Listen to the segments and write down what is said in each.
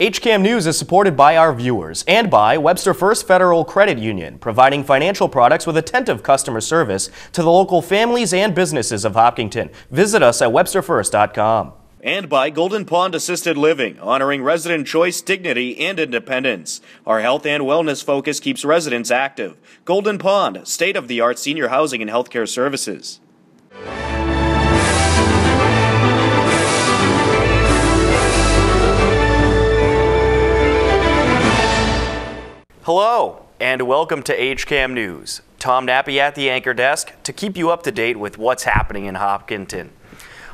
HCAM News is supported by our viewers and by Webster First Federal Credit Union, providing financial products with attentive customer service to the local families and businesses of Hopkinton. Visit us at websterfirst.com. And by Golden Pond Assisted Living, honoring resident choice, dignity, and independence. Our health and wellness focus keeps residents active. Golden Pond, state of the art senior housing and healthcare services. Hello, and welcome to HCAM News. Tom Nappy at the anchor desk to keep you up to date with what's happening in Hopkinton.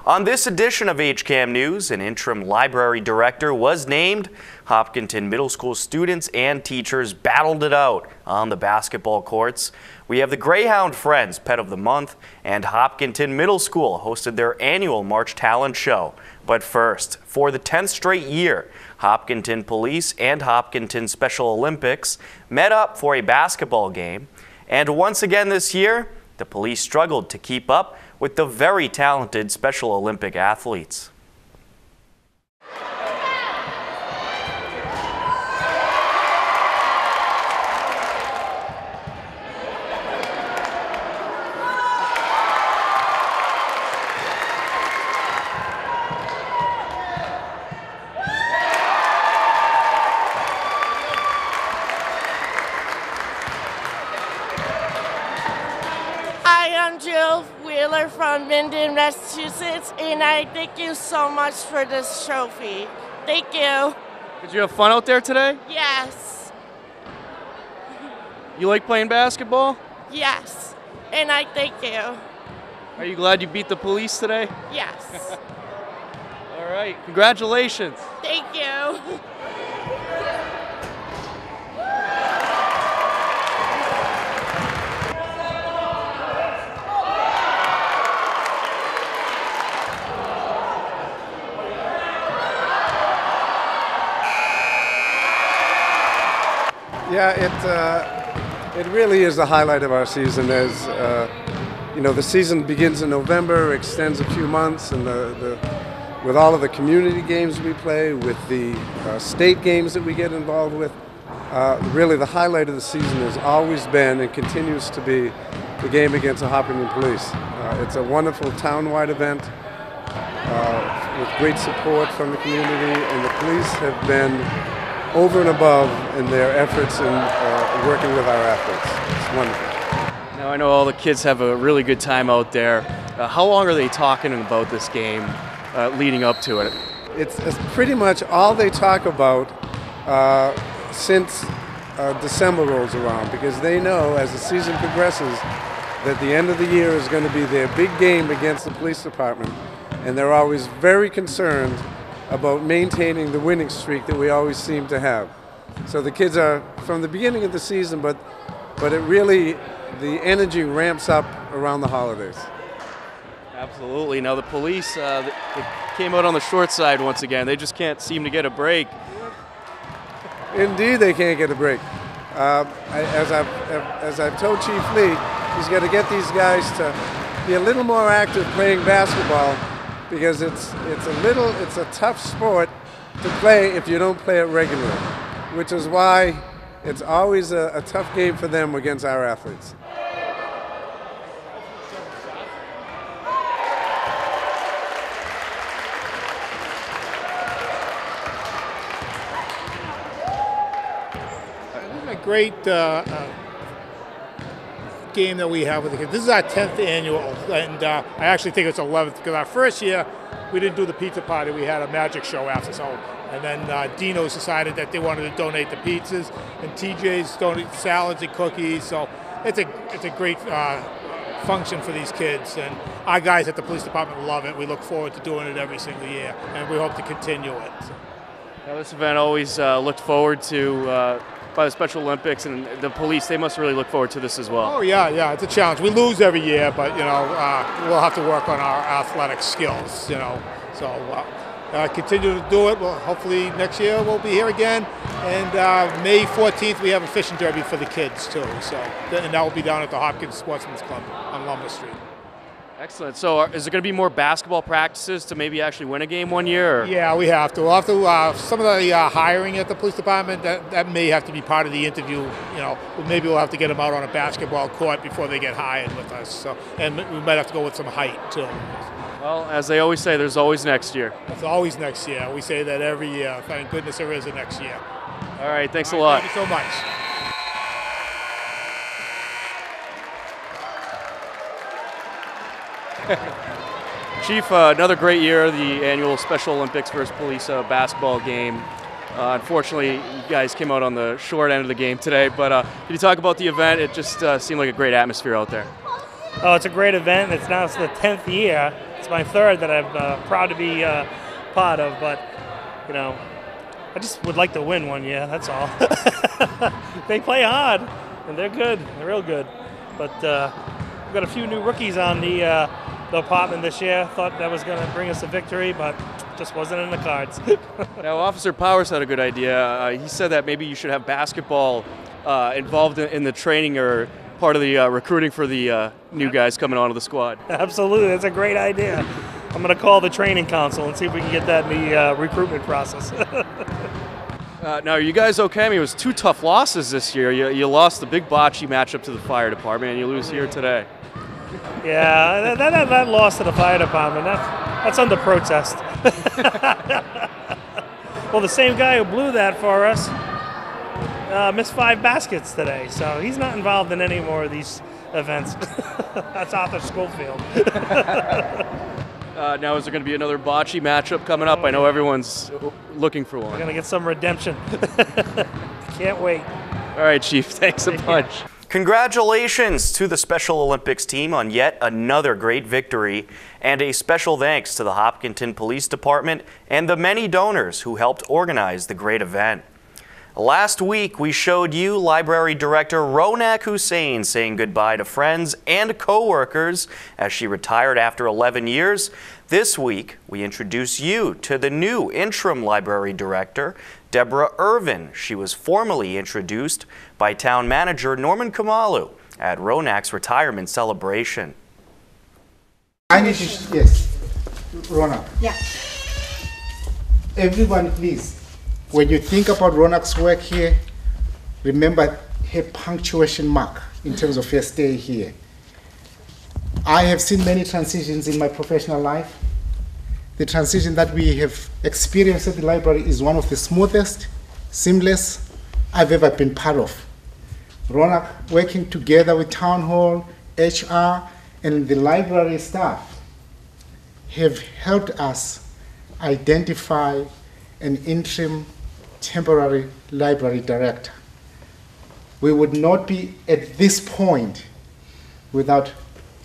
On this edition of HCAM News, an interim library director was named. Hopkinton Middle School students and teachers battled it out on the basketball courts. We have the Greyhound Friends Pet of the Month, and Hopkinton Middle School hosted their annual March Talent Show. But first, for the 10th straight year, Hopkinton Police and Hopkinton Special Olympics met up for a basketball game. And once again this year, the police struggled to keep up with the very talented Special Olympic athletes. Massachusetts, and I thank you so much for this trophy. Thank you. Did you have fun out there today? Yes, You like playing basketball? yes, and I thank you. Are you glad you beat the police today? Yes, All right, congratulations. thank you. Yeah, it uh, it really is the highlight of our season. As uh, you know, the season begins in November, extends a few months, and the, the with all of the community games we play, with the uh, state games that we get involved with, uh, really the highlight of the season has always been and continues to be the game against the Hopkinton Police. Uh, it's a wonderful town-wide event uh, with great support from the community, and the police have been over and above in their efforts in uh, working with our athletes. It's wonderful. Now I know all the kids have a really good time out there. Uh, how long are they talking about this game uh, leading up to it? It's, it's pretty much all they talk about uh, since uh, December rolls around because they know as the season progresses that the end of the year is going to be their big game against the police department, and they're always very concerned about maintaining the winning streak that we always seem to have. So the kids are from the beginning of the season, but but it really the energy ramps up around the holidays. Absolutely. Now the police uh, they came out on the short side once again. They just can't seem to get a break. Indeed, they can't get a break. Uh, I- as I've as I've told Chief Lee, he's got to get these guys to be a little more active playing basketball because it's it's a little it's a tough sport to play if you don't play it regularly, which is why it's always a, a tough game for them against our athletes. Great uh, uh, game that we have with the kids. This is our 10th annual, and uh, I actually think it's 11th because our first year we didn't do the pizza party. We had a magic show after, so and then uh, Dino's decided that they wanted to donate the pizzas, and TJ's donate salads and cookies. So it's a it's a great uh, function for these kids, and our guys at the police department love it. We look forward to doing it every single year, and we hope to continue it. Now this event always uh, looked forward to uh, by the Special Olympics and the police. They must really look forward to this as well. Oh yeah, yeah, it's a challenge. We lose every year, but you know uh, we'll have to work on our athletic skills. You know, so uh, uh, continue to do it. Well, hopefully next year we'll be here again. And uh, May 14th we have a fishing derby for the kids too. So and that will be down at the Hopkins Sportsman's Club on Lumber Street. Excellent. So, are, is there going to be more basketball practices to maybe actually win a game one year? Or? Yeah, we have to. We'll have to. Uh, some of the uh, hiring at the police department that, that may have to be part of the interview. You know, maybe we'll have to get them out on a basketball court before they get hired with us. So, and we might have to go with some height too. Well, as they always say, there's always next year. It's always next year. We say that every year. Thank goodness there is a next year. All right. Thanks All a right, lot. Thank you so much. Chief, uh, another great year, the annual Special Olympics versus Police uh, basketball game. Uh, unfortunately, you guys came out on the short end of the game today, but uh, can you talk about the event? It just uh, seemed like a great atmosphere out there. Oh, it's a great event. It's now it's the tenth year. It's my third that I'm uh, proud to be uh, part of. But you know, I just would like to win one year. That's all. they play hard and they're good. They're real good. But we've got a few new rookies on the the apartment this year. Thought that was going to bring us a victory, but just wasn't in the cards. Now, Officer Powers had a good idea. Uh, he said that maybe you should have basketball uh, involved in, in the training or part of the uh, recruiting for the uh, new guys coming onto the squad. Absolutely, that's a great idea. I'm going to call the training council and see if we can get that in the uh, recruitment process. Uh, now, are you guys okay? I mean, it was two tough losses this year. You, you lost the big bocce matchup to the fire department, and you lose here today. Yeah, that, that, that loss to the fire department, that's, that's under protest. well, the same guy who blew that for us uh, missed five baskets today, so he's not involved in any more of these events. that's Arthur Schofield. Uh, now, is there going to be another bocce matchup coming up? I know everyone's looking for one. We're going to get some redemption. Can't wait. All right, Chief. Thanks a bunch. Congratulations to the Special Olympics team on yet another great victory, and a special thanks to the Hopkinton Police Department and the many donors who helped organize the great event. Last week, we showed you Library Director Ronak Hussain saying goodbye to friends and coworkers as she retired after 11 years. This week, we introduce you to the new interim Library Director, Deborah Irvin. She was formally introduced by Town Manager Norman Khumalo at Ronak's retirement celebration. I need to, yes, Ronak. Yeah. Everyone, please, when you think about Ronak's work here, remember her punctuation mark in terms of her stay here. I have seen many transitions in my professional life. The transition that we have experienced at the library is one of the smoothest, seamless I've ever been part of. Ronak working together with Town Hall, HR, and the library staff have helped us identify an interim temporary library director. We would not be at this point without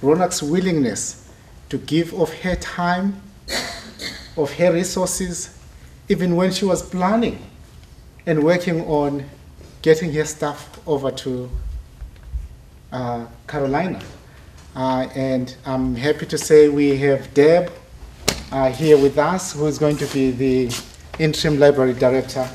Ronak's willingness to give of her time, of her resources, even when she was planning and working on getting her stuff over to uh, Carolina. Uh, and I'm happy to say we have Deb uh, here with us, who is going to be the interim library director.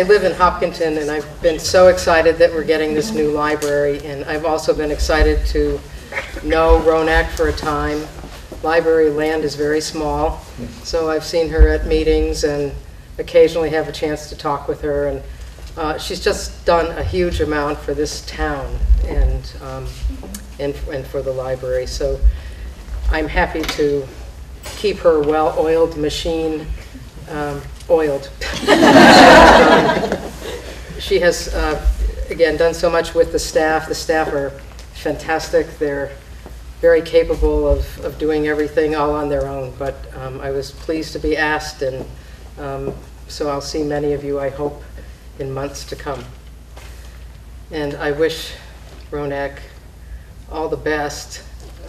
I live in Hopkinton, and I've been so excited that we're getting this new library, and I've also been excited to know Ronak for a time. Library land is very small, so I've seen her at meetings and occasionally have a chance to talk with her, and uh, she's just done a huge amount for this town and, um, and and for the library. So I'm happy to keep her well-oiled machine um, oiled. She has, uh, again, done so much with the staff. The staff are fantastic. They're very capable of, of doing everything all on their own, but um, I was pleased to be asked, and um, so I'll see many of you, I hope, in months to come. And I wish Ronak all the best.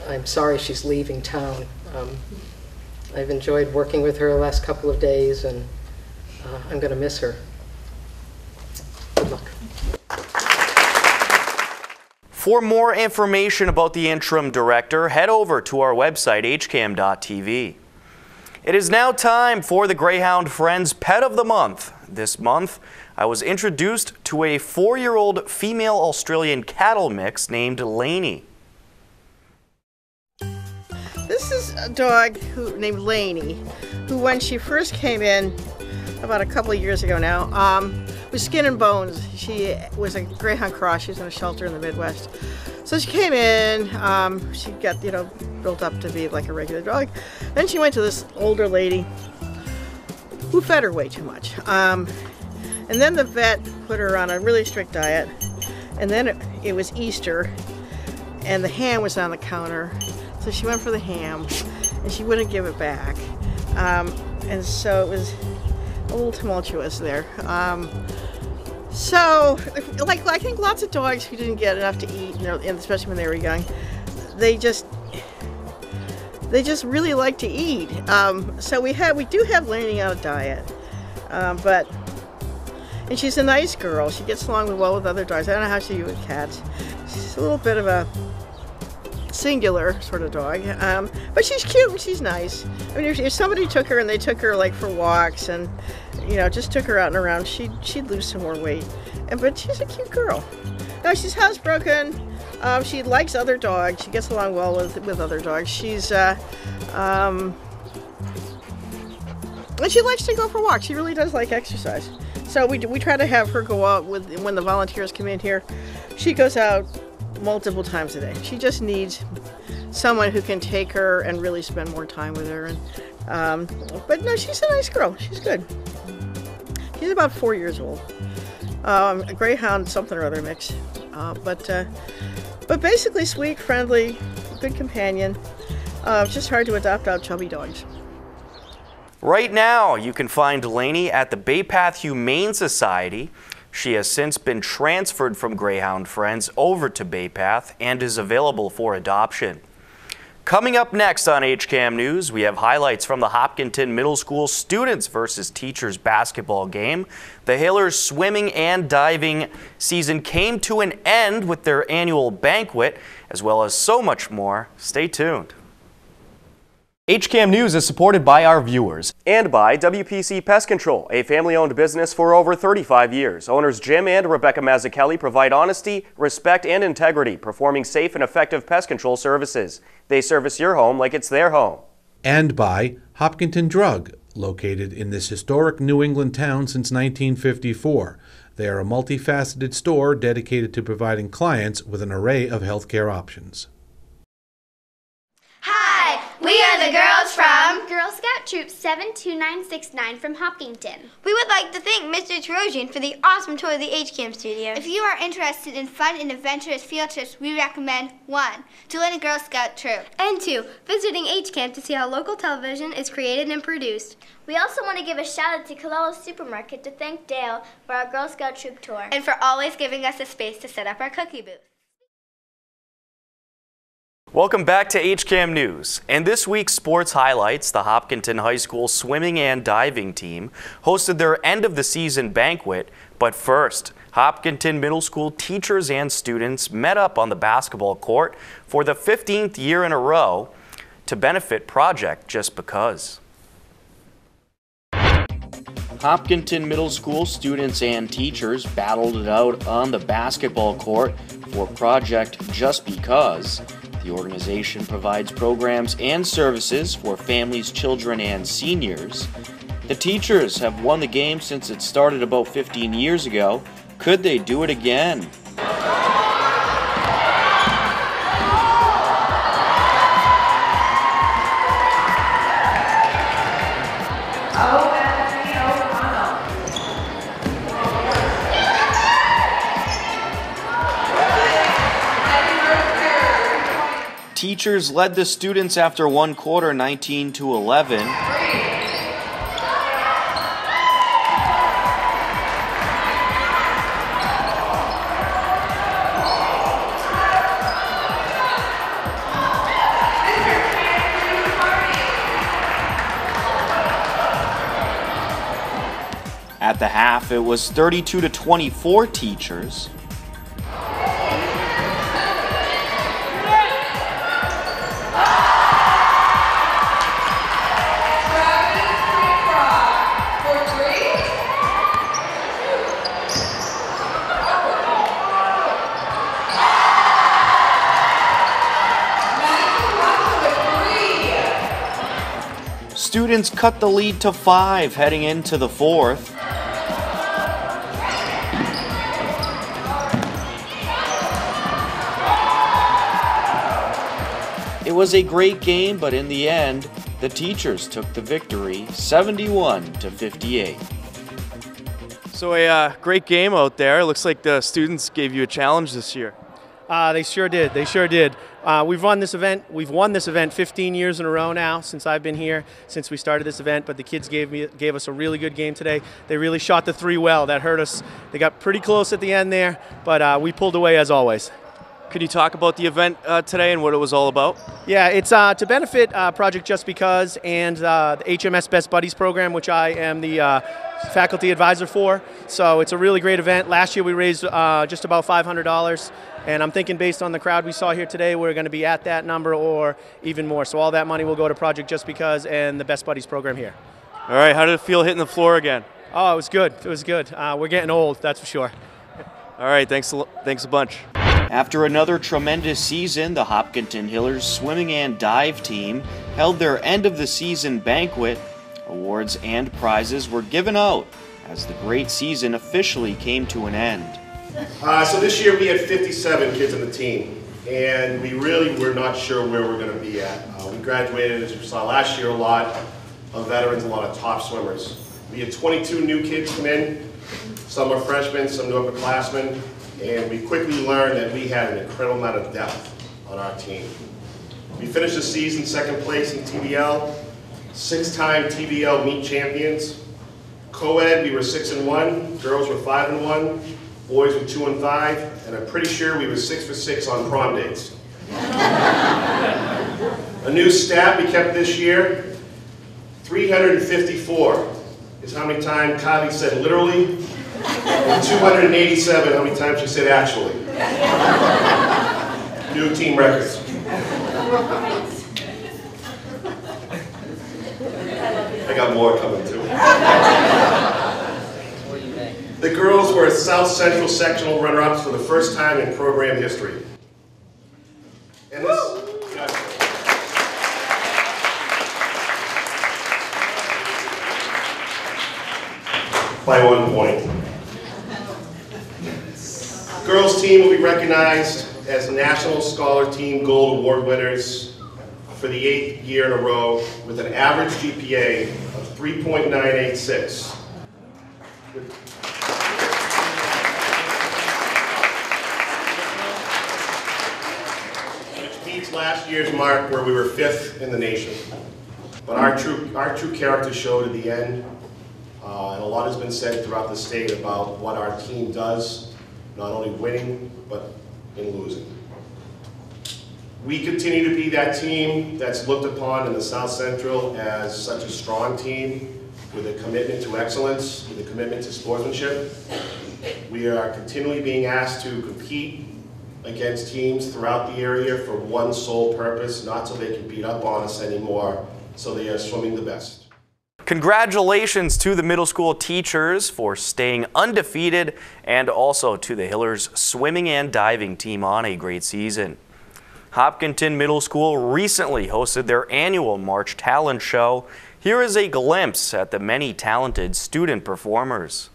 I'm sorry she's leaving town. Um, I've enjoyed working with her the last couple of days, and uh, I'm going to miss her. Good luck. For more information about the interim director, head over to our website, hcam.tv. It is now time for the Greyhound Friends Pet of the Month. This month, I was introduced to a four-year-old female Australian cattle mix named Lainey. This is a dog who named Lainey, who when she first came in about a couple of years ago now, um, was skin and bones. She was a Greyhound cross. She was in a shelter in the Midwest. So she came in. Um, she got you know built up to be like a regular dog. Then she went to this older lady who fed her way too much. Um, and then the vet put her on a really strict diet. And then it, it was Easter, and the ham was on the counter. So she went for the ham, and she wouldn't give it back. Um, and so it was a little tumultuous there. Um, so, like I think lots of dogs who didn't get enough to eat, you know, and especially when they were young, they just they just really like to eat. Um, so we have we do have learning on a diet, um, but and she's a nice girl. She gets along well with other dogs. I don't know how she is with cats. She's a little bit of a singular sort of dog, um, but she's cute and she's nice. I mean, if, if, somebody took her and they took her like for walks and you know just took her out and around, she'd she'd lose some more weight. And but she's a cute girl. Now she's housebroken. Um, she likes other dogs. She gets along well with with other dogs. She's uh, um, and she likes to go for walks. She really does like exercise. So we, we try to have her go out with when the volunteers come in here. She goes out multiple times a day. She just needs someone who can take her and really spend more time with her. And um, but no, she's a nice girl. She's good. She's about four years old. Um, a greyhound, something or other mix. Uh, but uh, but basically sweet, friendly, good companion. Uh, just hard to adopt out chubby dogs. Right now, you can find Lainey at the Bay Path Humane Society. She has since been transferred from Greyhound Friends over to Bay Path and is available for adoption. Coming up next on HCAM News, we have highlights from the Hopkinton Middle School students versus teachers basketball game. The Hillers swimming and diving season came to an end with their annual banquet, as well as so much more. Stay tuned. HCAM News is supported by our viewers and by WPC Pest Control, a family-owned business for over 35 years. Owners Jim and Rebecca Mazzucchelli provide honesty, respect, and integrity, performing safe and effective pest control services. They service your home like it's their home. And by Hopkinton Drug, located in this historic New England town since 1954. They are a multifaceted store dedicated to providing clients with an array of healthcare options. We are the girls from Girl Scout Troop 72969 from Hopkinton. We would like to thank Mr. Trojan for the awesome tour of the HCAM studio. If you are interested in fun and adventurous field trips, we recommend 1. Join a Girl Scout troop. And 2. Visiting HCAM to see how local television is created and produced. We also want to give a shout out to Colella Supermarket to thank Dale for our Girl Scout troop tour. And for always giving us a space to set up our cookie booth. Welcome back to HCAM News. And this week's sports highlights, the Hopkinton High School swimming and diving team hosted their end of the season banquet. But first, Hopkinton Middle School teachers and students met up on the basketball court for the 15th year in a row to benefit Project Just Because. Hopkinton Middle School students and teachers battled it out on the basketball court for Project Just Because. The organization provides programs and services for families, children, and seniors. The teachers have won the game since it started about 15 years ago. Could they do it again? Teachers led the students after one quarter 19 to 11. At the half, it was 32 to 24 teachers. Students cut the lead to five heading into the fourth. It was a great game, but in the end, the teachers took the victory 71 to 58. So a uh, great game out there. It looks like the students gave you a challenge this year. Uh, they sure did. They sure did. Uh, we've run this event. We've won this event 15 years in a row now since I've been here, since we started this event. But the kids gave me gave us a really good game today. They really shot the three well. That hurt us. They got pretty close at the end there, but uh, we pulled away as always. Could you talk about the event uh, today and what it was all about? Yeah, it's uh, to benefit uh, Project Just Because and uh, the HMS Best Buddies program, which I am the uh, faculty advisor for. So it's a really great event. Last year we raised uh, just about $500, and I'm thinking based on the crowd we saw here today, we're going to be at that number or even more. So all that money will go to Project Just Because and the Best Buddies program here. All right, how did it feel hitting the floor again? Oh, it was good. It was good. Uh, we're getting old, that's for sure. All right, thanks a, thanks a bunch. After another tremendous season, the Hopkinton Hillers swimming and dive team held their end of the season banquet. Awards and prizes were given out as the great season officially came to an end. Uh, so this year we had 57 kids on the team, and we really were not sure where we're going to be at. Uh, we graduated, as you saw last year, a lot of veterans, a lot of top swimmers. We had 22 new kids come in. Some are freshmen, some new upperclassmen, and we quickly learned that we had an incredible amount of depth on our team. We finished the season second place in TVL, six-time TVL meet champions. Co-ed, we were six and one, girls were five and one, boys were two and five, and I'm pretty sure we were six for six on prom dates. A new stat we kept this year, 354 is how many times Kavi said literally, and 287 how many times she said actually. New team records. I got more coming too. The girls were South Central sectional runner-ups for the first time in program history. And this, by one point. The girls team will be recognized as National Scholar Team Gold Award winners for the eighth year in a row with an average GPA of 3.986. Which beats last year's mark where we were fifth in the nation. But our true, our true character showed at the end, uh, and a lot has been said throughout the state about what our team does, not only winning, but in losing. We continue to be that team that's looked upon in the South Central as such a strong team with a commitment to excellence, with a commitment to sportsmanship. We are continually being asked to compete against teams throughout the area for one sole purpose, not so they can beat up on us anymore, so they are swimming the best. Congratulations to the middle school teachers for staying undefeated and also to the Hillers swimming and diving team on a great season. Hopkinton Middle School recently hosted their annual March Talent Show. Here is a glimpse at the many talented student performers.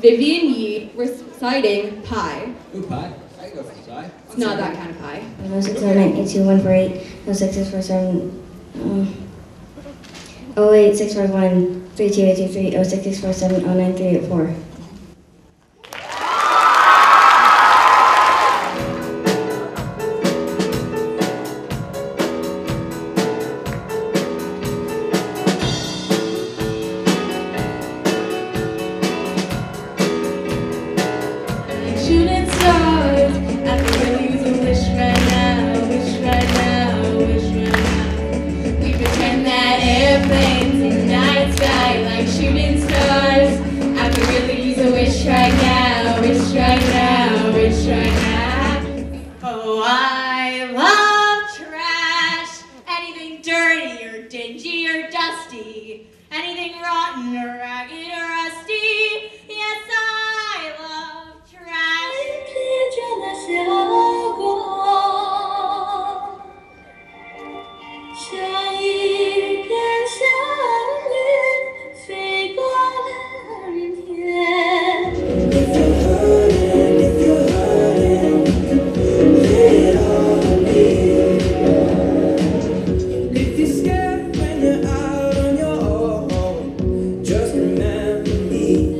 Vivian Yee reciting Pi. Ooh, pie. I can go for the pie. It's not that kind of pie. No six nine eight two one four eight. No six six four seven. Um, eight six five one three two eight two three. Six six four seven. Oh nine three eight four. Remember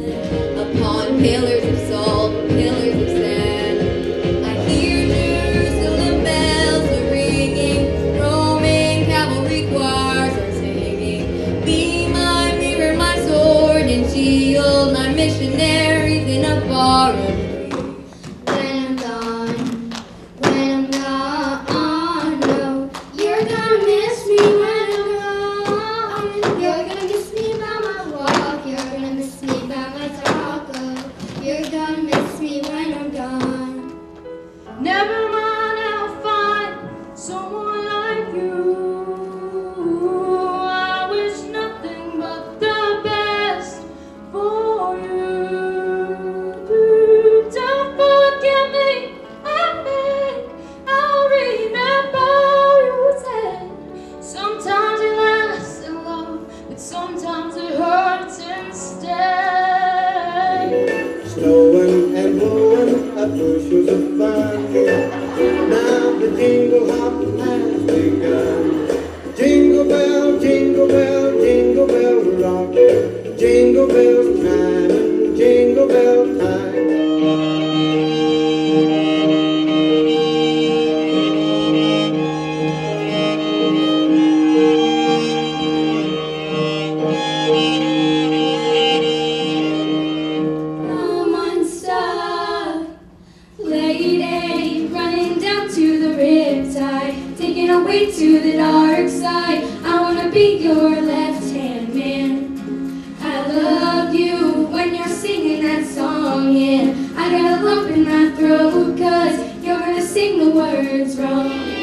lump in my throat, cause you're gonna sing the words wrong.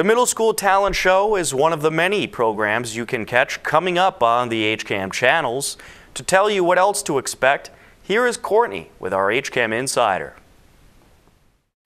The Middle School Talent Show is one of the many programs you can catch coming up on the HCAM channels. To tell you what else to expect, here is Courtney with our HCAM Insider.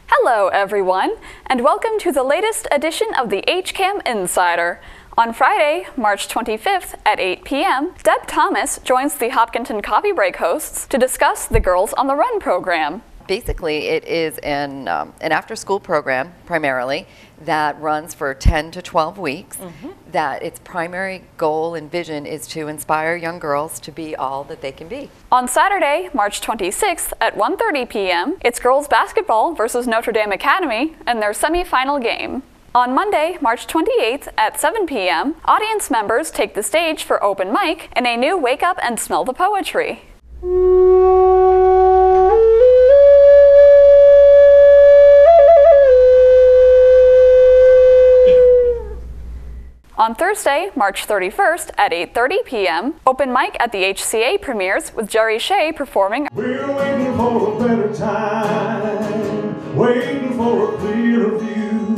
Hello, everyone, and welcome to the latest edition of the HCAM Insider. On Friday, March 25th at 8 p.m., Deb Thomas joins the Hopkinton Coffee Break hosts to discuss the Girls on the Run program. Basically, it is an, um, an after school program primarily that runs for 10 to 12 weeks. Mm-hmm. That its primary goal and vision is to inspire young girls to be all that they can be. On Saturday, March 26th at 1:30 p.m., it's girls basketball versus Notre Dame Academy and their semifinal game. On Monday, March 28th at 7 p.m., audience members take the stage for open mic in a new Wake Up and Smell the Poetry. On Thursday, March 31st at 8:30 p.m., open mic at the HCA premieres with Jerry Shea performing We're waiting for a better time, waiting for a clearer view.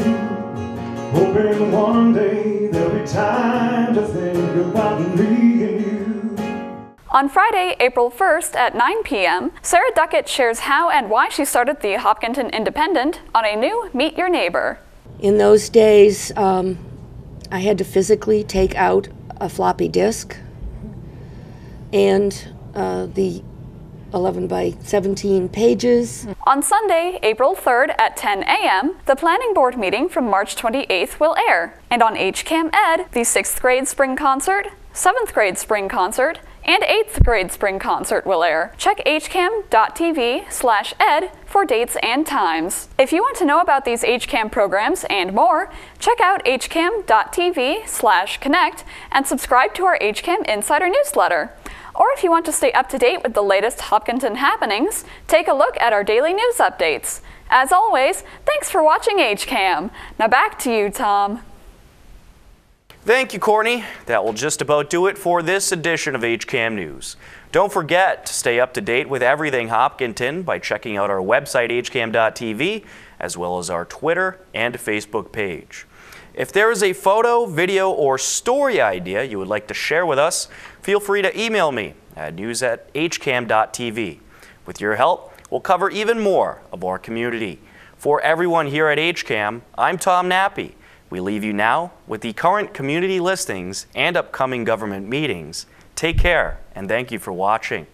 Hoping one day there'll be time to think about me and you. On Friday, April 1st at 9 p.m., Sarah Duckett shares how and why she started the Hopkinton Independent on a new Meet Your Neighbor. In those days, um, I had to physically take out a floppy disk and uh, the 11 by 17 pages. On Sunday, April 3rd at 10 a.m., the planning board meeting from March 28th will air. And on HCAM Ed, the 6th grade spring concert, 7th grade spring concert, and 8th grade spring concert will air. Check hcam.tv slash ed for dates and times. If you want to know about these HCAM programs and more, check out hcam.tv slash connect and subscribe to our HCAM Insider newsletter. Or if you want to stay up to date with the latest Hopkinton happenings, take a look at our daily news updates. As always, thanks for watching HCAM. Now back to you, Tom. Thank you, Courtney. That will just about do it for this edition of HCAM News. Don't forget to stay up to date with everything Hopkinton by checking out our website, hcam.tv, as well as our Twitter and Facebook page. If there is a photo, video, or story idea you would like to share with us, feel free to email me at news at hcam.tv. With your help, we'll cover even more of our community. For everyone here at HCAM, I'm Tom Nappy. We leave you now with the current community listings and upcoming government meetings. Take care, and thank you for watching.